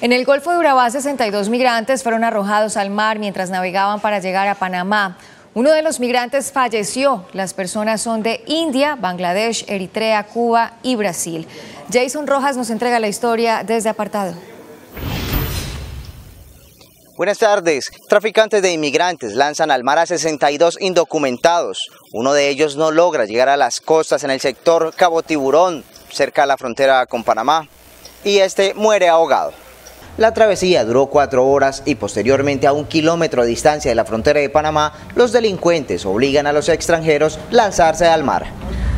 En el Golfo de Urabá, 62 migrantes fueron arrojados al mar mientras navegaban para llegar a Panamá. Uno de los migrantes falleció. Las personas son de India, Bangladesh, Eritrea, Cuba y Brasil. Jason Rojas nos entrega la historia desde apartado. Buenas tardes. Traficantes de inmigrantes lanzan al mar a 62 indocumentados. Uno de ellos no logra llegar a las costas en el sector Cabo Tiburón, cerca de la frontera con Panamá, y este muere ahogado. La travesía duró cuatro horas y posteriormente a un kilómetro de distancia de la frontera de Panamá, los delincuentes obligan a los extranjeros a lanzarse al mar.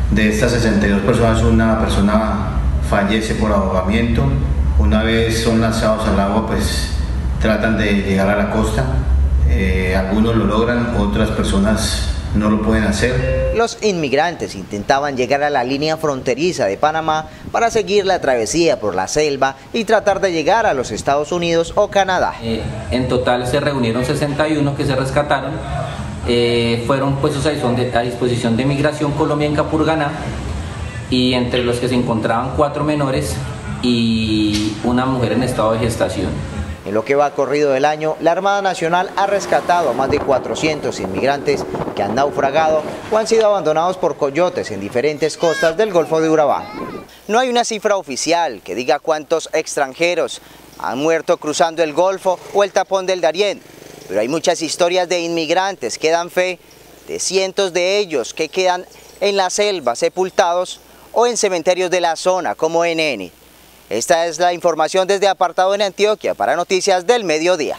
De estas 62 personas, una persona fallece por ahogamiento. Una vez son lanzados al agua, pues tratan de llegar a la costa. Eh, algunos lo logran, otras personas no lo pueden hacer. Los inmigrantes intentaban llegar a la línea fronteriza de Panamá para seguir la travesía por la selva y tratar de llegar a los Estados Unidos o Canadá. Eh, en total se reunieron 61 que se rescataron, eh, fueron puestos a disposición de Migración Colombia en Capurganá y entre los que se encontraban cuatro menores y una mujer en estado de gestación. En lo que va corrido del año, la Armada Nacional ha rescatado a más de 400 inmigrantes que han naufragado o han sido abandonados por coyotes en diferentes costas del Golfo de Urabá. No hay una cifra oficial que diga cuántos extranjeros han muerto cruzando el Golfo o el tapón del Darién, pero hay muchas historias de inmigrantes que dan fe de cientos de ellos que quedan en la selva sepultados o en cementerios de la zona como NN. Esta es la información desde Apartado en Antioquia para Noticias del Mediodía.